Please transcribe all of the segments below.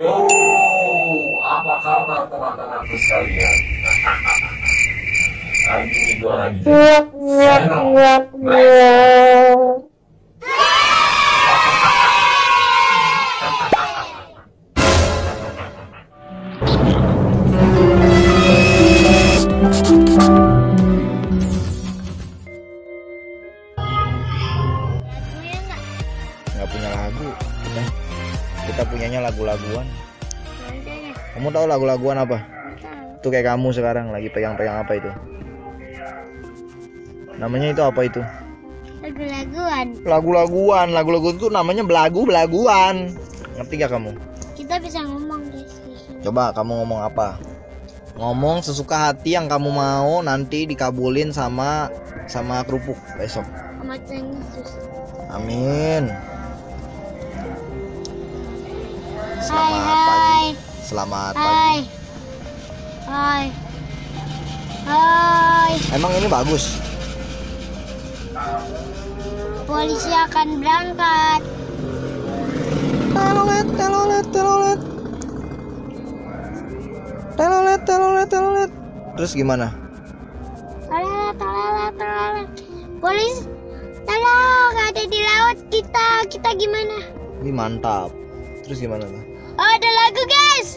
Oh, apa kabar teman-temanku sekalian? Hari ini gue lagi channel nggak punya lagu kita kita punyanya lagu-laguan. Kamu tahu lagu-laguan apa? Itu kayak kamu sekarang lagi pegang-pegang apa itu? Namanya itu apa itu? Lagu-laguan. Lagu-laguan. Lagu-lagu itu namanya belagu-belaguan. Ngerti gak kamu? Kita bisa ngomong guys coba kamu ngomong apa? Ngomong sesuka hati yang kamu mau nanti dikabulin sama sama kerupuk besok. Sama amin selamat hai pagi. Selamat pagi. Hai. Hai. Hai. Emang ini bagus? Polisi akan berangkat. Telolet telolet telolet. Telolet telolet telolet. Terus gimana? Tolong tolong tolong polis tolong ada di laut kita. Kita gimana? Ini mantap. Terus gimana tuh oh ada lagu guys.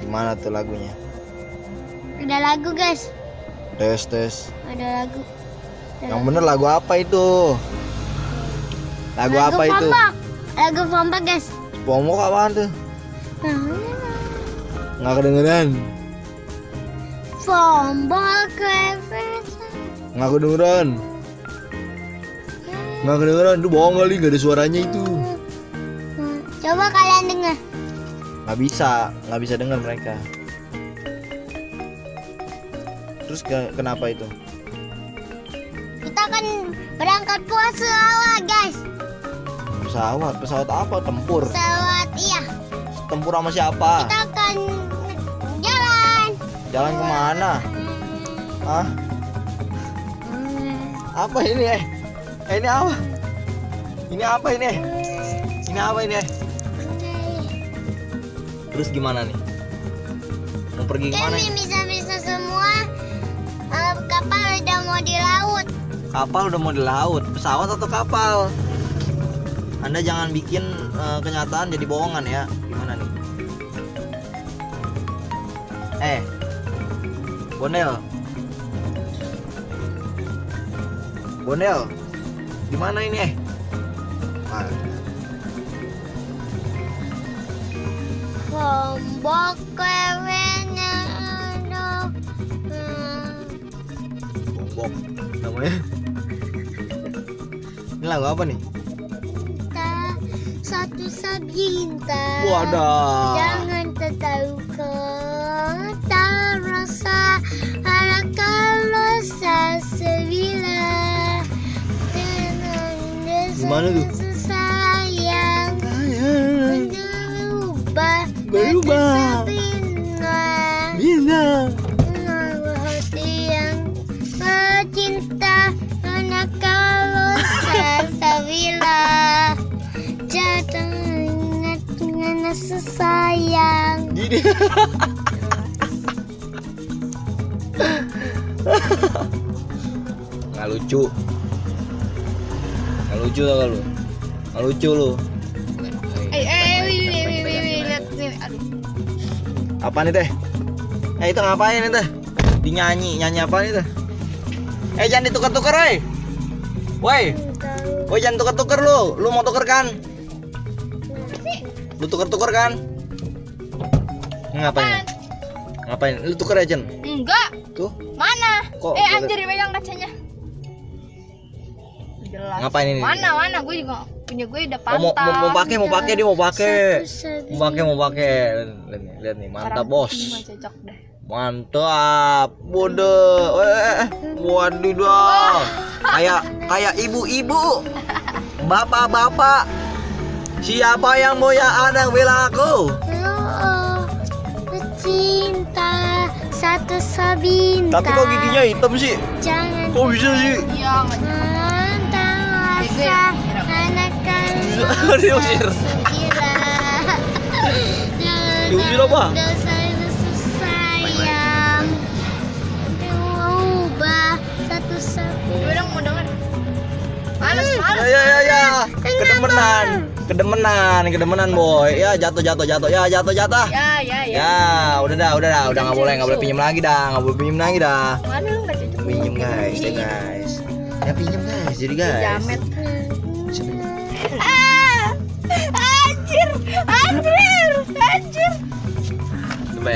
Gimana tuh lagunya? Ada lagu guys. Tes tes. Ada lagu. Ada yang bener lagu apa itu? Lagu, apa itu? Pompak. lagu pompak guys. Pomok apaan tuh? Nggak kedengeran. Pompak keren nggak kedengeran. Nggak kedengeran. Itu bohong kali nggak ada suaranya itu. Coba kalian dengar. Nggak bisa nggak bisa dengar mereka. Terus ke- kenapa itu? Kita akan berangkat pesawat, guys. pesawat pesawat apa? Tempur. Pesawat iya. tempur sama siapa? Kita akan jalan. jalan ke mana? Ah apa ini eh? Ini apa? Ini apa ini ini apa ini eh? Terus gimana nih? Mau pergi ke mana Kami bisa-bisa semua eh, kapal udah mau di laut. kapal udah mau di laut? Pesawat atau kapal? Anda jangan bikin eh, kenyataan jadi bohongan ya. Gimana nih? Eh Bonel. Bonel gimana ini eh? Ah, Lombok bombok namanya. Ini lagu apa nih? Satu sabinta. wadah. Jangan tak rasa. Harap kalau sesebila Gimana tuh? Berubah bisa hati yang pecinta Anak kalau sesebila Jatuh ingat dengan sesayang nggak lucu. Nggak lucu tau gak lu? Nggak lucu lu apa nih teh? Eh itu ngapain teh? Dinyanyi nyanyi apa nih teh? Eh jangan ditukar-tukar woi. Woi. Woi jangan tukar-tukar lu. Lu mau tuker kan? Lu tuker-tuker kan? Ngapain? Ngapain? Lu tuker aja. Enggak, tuh. Mana? Kok- eh anjir pegang kacanya. Jelas. ngapain ini? Mana mana? Gue juga punya gue udah Oh, mau, pantang. mau, mau pakai mau pakai dia mau pakai. Mau pakai mau pakai. Lihat nih lihat nih mantap bos. cocok deh. mantap bude eh wadidaw. Kayak kayak ibu-ibu. Bapak-bapak. Siapa yang mau ya anak bela aku cinta satu sabinta. Tapi kok giginya hitam sih? Jangan kok bisa sih? Iya, Gue, rasa kira- anak Dia usir. gila apa? Udah saya sayang. Ubah satu satu. Dong mau denger. Males, Ya males. ya ya ya. Kedemenan. Kedemenan, kedemenan boy. Ya jatuh jatuh jatuh. Ya jatuh jatuh. Ya, ya, ya. Ya, udah dah, udah dah, udah nggak boleh, nggak boleh pinjem lagi dah, nggak boleh pinjem lagi dah. Mana lu nggak? Pinjem guys, ya guys. Ya pinjem guys, jadi guys. Jamet.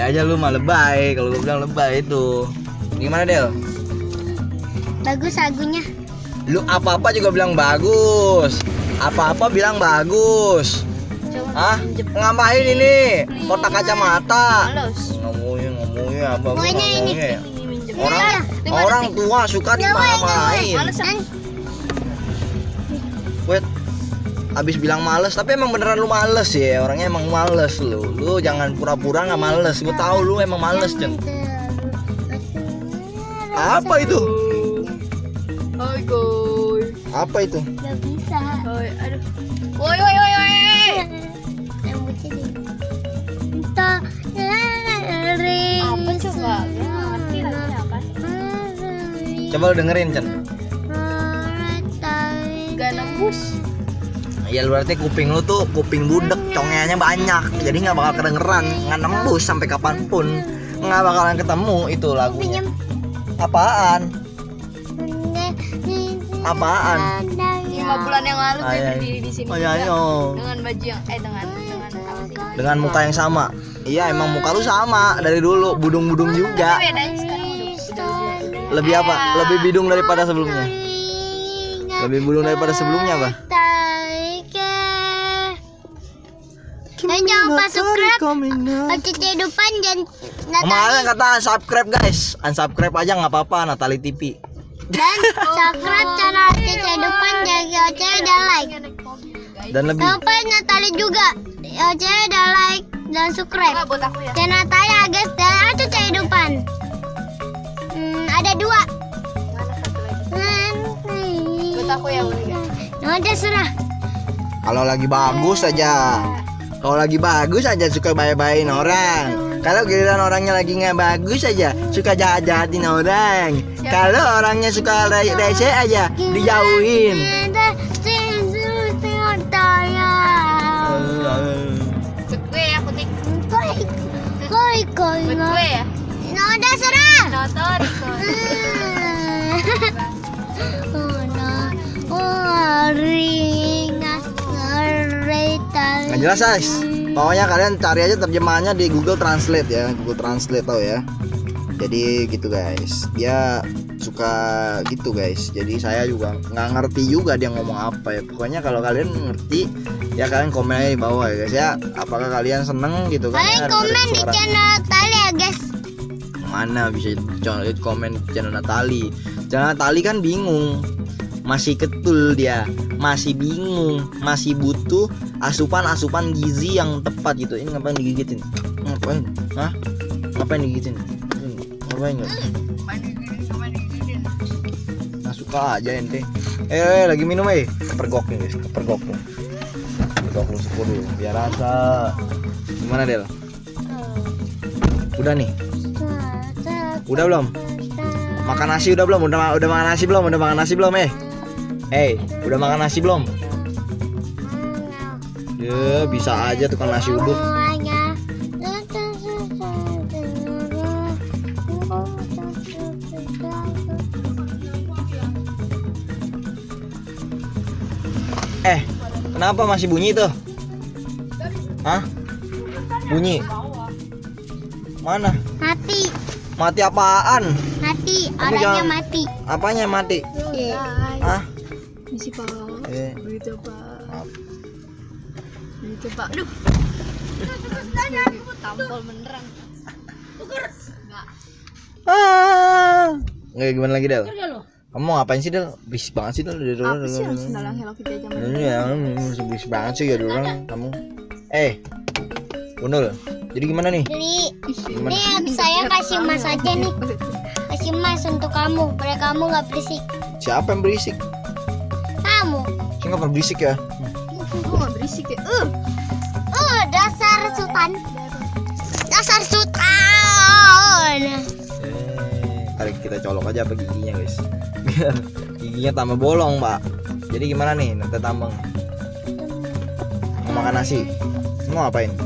Aja lu mah lebay, kalau gue bilang lebay itu. Gimana Del? Bagus lagunya. Lu apa-apa juga bilang bagus. Apa-apa bilang bagus. Coba pinjem. Ngapain ini? Kotak kacamata. Males. Ngomongin, ngomongin apa? Ngomongin. Minjem. Orang orang tua suka dimarah-marahin. Ah. Wait, abis bilang males, tapi emang beneran lu males ya. Orangnya emang males lu. Lu jangan pura-pura nggak males. Gue tahu lu emang males, Jen. Apa itu? Oi, goy. Apa itu? Bisa. Aduh. Woi, woi, woi, woi. Apa coba? Gue nggak ngerti lagi apa. Coba lu dengerin, Chen. Gak nembus. Ya lu berarti kuping lu tuh kuping budek, congeanya banyak. Jadi nggak bakal kedengeran, nggak nembus sampai kapan pun. Nggak bakalan ketemu itu lagunya. Apaan? Apaan? Lima bulan yang lalu ay. berdiri di sini. Dengan baju yang eh dengan dengan apa sih? Dengan muka yang sama. Iya, emang muka lu sama dari dulu, budung-budung juga. Lebih apa? Lebih bidung daripada sebelumnya. Lebih budung daripada sebelumnya, Bah. Dan jangan lupa subscribe. Oke, kehidupan dan Kemarin kata unsubscribe guys, unsubscribe aja nggak apa-apa Natali TV. dan subscribe channel Cece Depan jaga Oce dan like. Dan lebih. Lupa Natali juga. Oce dan like dan subscribe. Ya. Channel Natali guys dan Cece Depan. Hmm, ada dua. Mana satu lagi? Buat aku ya udah. ya. Nah, udah serah. Kalau lagi bagus aja. Kalau lagi bagus aja suka baik-baikin orang. Kalau giliran orangnya lagi nggak bagus aja suka jahat-jahatin orang. Kalau orangnya suka re- rese aja dijauhin. Ya. Koi, koi, koi. Jelas guys. Pokoknya kalian cari aja terjemahannya di Google Translate ya, Google Translate tau ya. Jadi gitu guys. Dia suka gitu guys. Jadi saya juga nggak ngerti juga dia ngomong apa ya. Pokoknya kalau kalian ngerti ya kalian komen aja di bawah ya guys ya. Apakah kalian seneng gitu kan? Kalian ya, komen di channel Tali ya, guys. mana bisa co- komen channel Natali. Channel Natali kan bingung. Masih ketul dia, masih bingung, masih butuh asupan-asupan gizi yang tepat gitu. Ini ngapain digigitin? Ngapain? Hah? Ngapain digigitin? Ngapain nggak? Nah, suka aja ente. Eh, eh, lagi minum eh. Kepergok nih guys, kepergok nih. Kepergok lu dulu, biar rasa. Gimana Del? Udah nih. Udah belum? Makan nasi udah belum? Udah udah makan nasi belum? Udah makan nasi belum eh? Hey, udah makan nasi belum? Ya, bisa aja tukang nasi uduk. Eh, kenapa masih bunyi tuh? Hah? Bunyi? Mana? Mati, Mati apaan? mati, orangnya jangan- mati. Apanya mati? Iya. Hah? Misi pak. Eh, Begitu pak. Pak. Aduh. Tampol beneran. Enggak. Ah. Nggak gimana lagi Del? Kamu mau ngapain sih Del? Berisik banget sih Del. Dari Apa sih orang sendal yang Hello Kitty aja ya, berisik banget sih ya orang kamu. Eh, Bundul. Jadi gimana nih? Jadi, Gimana? nih saya kasih mas aja nih. Kasih mas untuk kamu, biar kamu nggak berisik. Siapa yang berisik? Kamu. Saya nggak pernah berisik ya. Gue gak berisik ya. Uh sopan dasar sutan eh, kali kita colok aja apa giginya guys. Biar giginya tambah bolong pak. Jadi gimana nih nanti tambang? Mau makan nasi? Mau ngapain?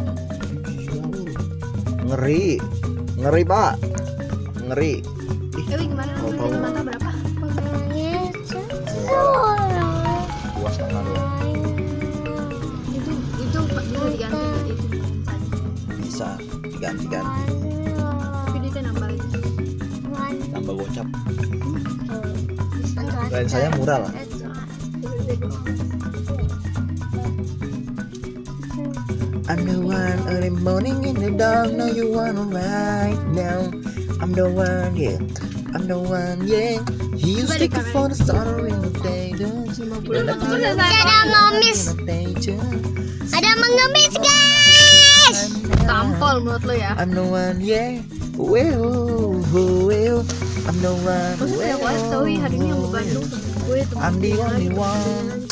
Ngeri. Ngeri pak. Ngeri. Duitnya nambah lagi. tambah gocap lain saya murah lah I'm the one early morning in the dark. Know you wanna right now. I'm the one, yeah. I'm the one, yeah. He used to take the phone starter in the day. Don't you know? Ada mengemis. Ada mengemis guys. Tampol menurut lo ya. I'm the one, yeah. Well, well. I'm the one, Maksudnya ya, hari ini yang ke Bandung gue temen I'm the only one.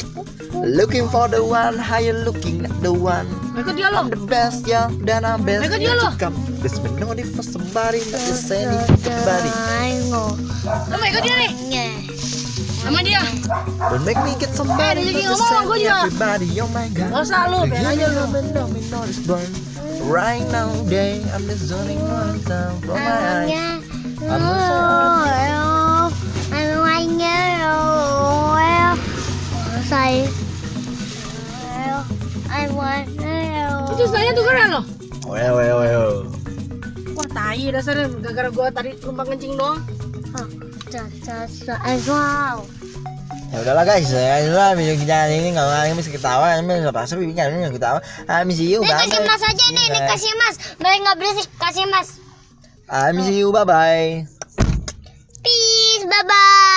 Looking for the one, how you looking at the one? Mereka dia lo. I'm the best, yeah, then I'm best. Mereka dia loh. Come, this been naughty for somebody, not just anybody. Lo ikut dia nih. Sama dia. Don't make me get somebody, Eh, not ngomong, gua juga. everybody. Oh my God. Gak usah lo, biar aja lo. Right now, day, I'm just zoning one down from my eyes. I'm. I want Itu saya tuh keren lo. Well, well, well. Wah tai dasarnya gara-gara gue tadi numpang kencing doang. Wow. Ya udahlah guys, ya udahlah video kita hari ini nggak nggak bisa ketawa, ini nggak pasal bikin ini ketawa. I miss you, Ini bye. kasih mas aja nih, ini kasih mas. Biar nggak berisik, kasih mas. I miss you, bye bye. Peace, bye bye.